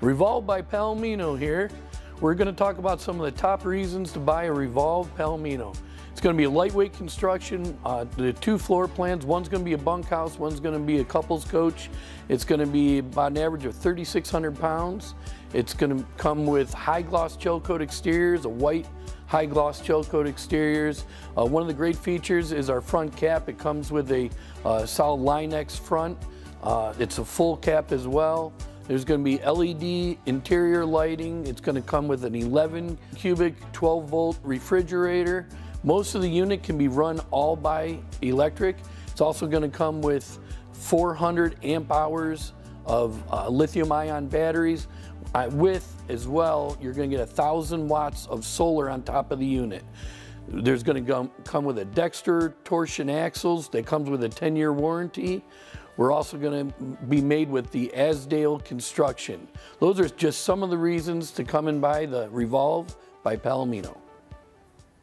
Revolve by Palomino here. We're going to talk about some of the top reasons to buy a Revolve Palomino. It's going to be a lightweight construction. Uh, the two floor plans, one's going to be a bunkhouse, one's going to be a couples coach. It's going to be about an average of 3,600 pounds. It's going to come with high gloss gel coat exteriors, a white high gloss gel coat exteriors. Uh, one of the great features is our front cap. It comes with a uh, solid Line-X front. Uh, it's a full cap as well. There's going to be LED interior lighting. It's going to come with an 11 cubic 12 volt refrigerator. Most of the unit can be run all by electric. It's also going to come with 400 amp hours of uh, lithium ion batteries. Uh, with as well, you're going to get a thousand watts of solar on top of the unit. There's going to come with a Dexter torsion axles that comes with a 10 year warranty. We're also going to be made with the Azdel construction. Those are just some of the reasons to come and buy the Revolve by Palomino.